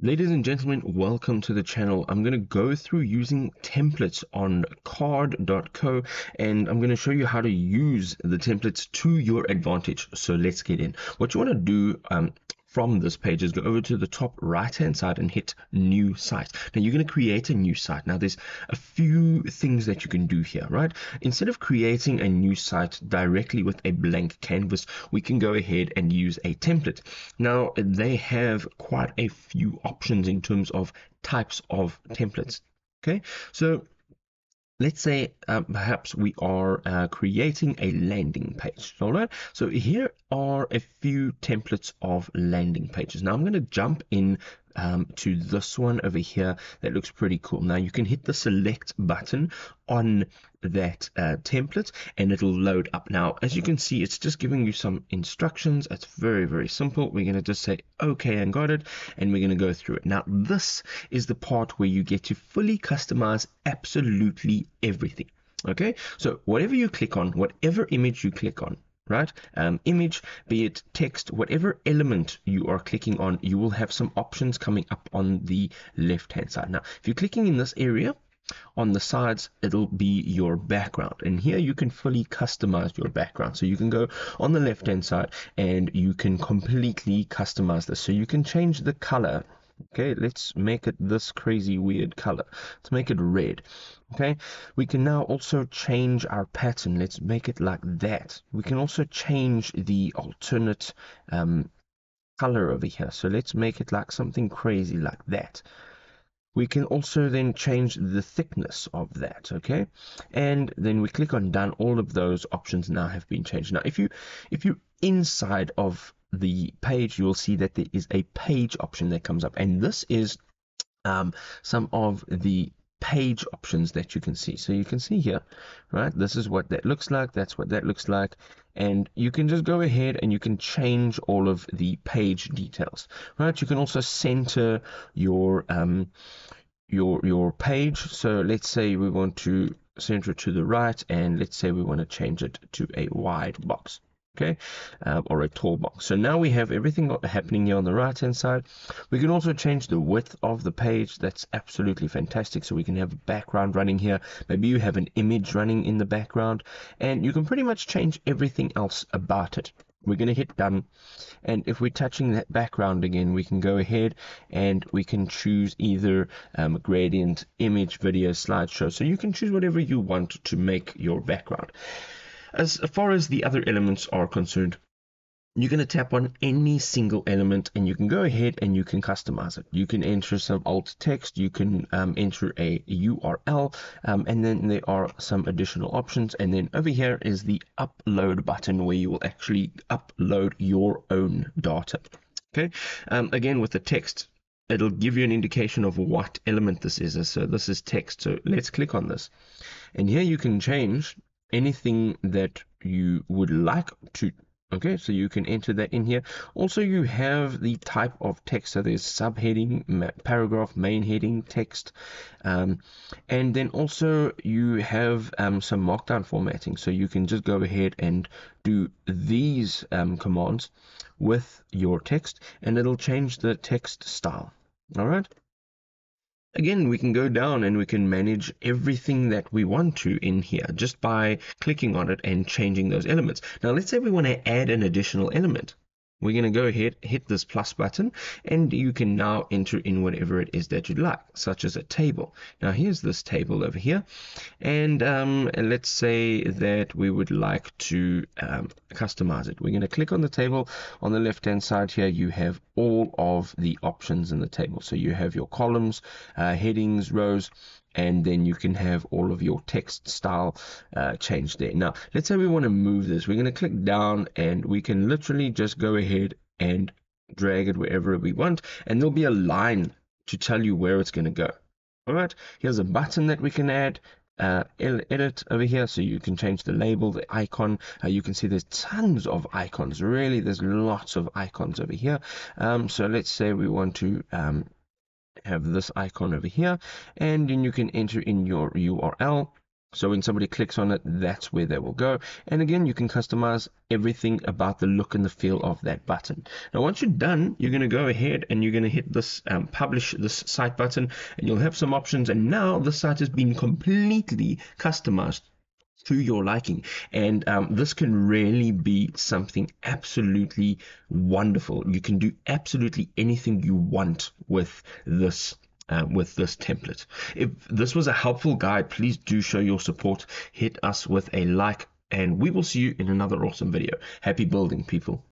Ladies and gentlemen, welcome to the channel. I'm going to go through using templates on carrd.co and I'm going to show you how to use the templates to your advantage. So let's get in. What you want to do um, from this page is go over to the top right hand side and hit new site. Now you're going to create a new site. Now there's a few things that you can do here, right? Instead of creating a new site directly with a blank canvas, we can go ahead and use a template. Now they have quite a few options in terms of types of templates. Okay, so let's say uh, perhaps we are uh, creating a landing page. All right so here are a few templates of landing pages. Now i'm going to jump in um, to this one over here that looks pretty cool. Now you can hit the select button on that uh, template and it'll load up. Now, as you can see, it's just giving you some instructions. It's very, very simple. We're going to just say, okay, and got it. And we're going to go through it. Now, this is the part where you get to fully customize absolutely everything. Okay, so whatever you click on, whatever image you click on, right? Um, image, be it text, whatever element you are clicking on, you will have some options coming up on the left hand side. Now, if you're clicking in this area, on the sides it'll be your background and here you can fully customize your background so you can go on the left hand side and you can completely customize this so you can change the color okay let's make it this crazy weird color. Let's make it red. Okay we can now also change our pattern. Let's make it like that. We can also change the alternate um, color over here. So let's make it like something crazy like that. We can also then change the thickness of that okay? And then we click on done. All of those options now have been changed. Now if you if you inside of the page, you'll see that there is a page option that comes up. And this is um, some of the page options that you can see. So you can see here, right? This is what that looks like. That's what that looks like. And you can just go ahead and you can change all of the page details, right? You can also center your, um, your, your page. So let's say we want to center it to the right and let's say we want to change it to a wide box okay, um, or a toolbox. So now we have everything happening here on the right hand side. We can also change the width of the page. That's absolutely fantastic. So we can have a background running here. Maybe you have an image running in the background and you can pretty much change everything else about it. We're going to hit done. And if we're touching that background again, we can go ahead and we can choose either um, gradient, image, video, slideshow. So you can choose whatever you want to make your background. As far as the other elements are concerned, you're going to tap on any single element and you can go ahead and you can customize it. You can enter some alt text, you can um, enter a URL, um, and then there are some additional options. And then over here is the upload button where you will actually upload your own data. Okay, um, again with the text, it'll give you an indication of what element this is. So this is text. So let's click on this. And here you can change anything that you would like to okay? So you can enter that in here. Also you have the type of text. So there's subheading paragraph main heading text um, and then also you have um, some markdown formatting. So you can just go ahead and do these um, commands with your text and it'll change the text style. All right Again, we can go down and we can manage everything that we want to in here just by clicking on it and changing those elements. Now, let's say we want to add an additional element we're going to go ahead, hit this plus button, and you can now enter in whatever it is that you'd like, such as a table. Now, here's this table over here, and um, let's say that we would like to um, customize it. We're going to click on the table. On the left-hand side here, you have all of the options in the table. So you have your columns, uh, headings, rows, and then you can have all of your text style uh, changed there. Now, let's say we want to move this. We're going to click down and we can literally just go ahead and drag it wherever we want, and there'll be a line to tell you where it's going to go. All right, here's a button that we can add. Uh, edit over here so you can change the label the icon uh, you can see there's tons of icons really there's lots of icons over here um, so let's say we want to um, have this icon over here and then you can enter in your URL So when somebody clicks on it, that's where they will go. And again, you can customize everything about the look and the feel of that button. Now, once you're done, you're going to go ahead and you're going to hit this um, publish this site button and you'll have some options. And now the site has been completely customized to your liking. And um, this can really be something absolutely wonderful. You can do absolutely anything you want with this uh, with this template. If this was a helpful guide, please do show your support. Hit us with a like, and we will see you in another awesome video. Happy building, people.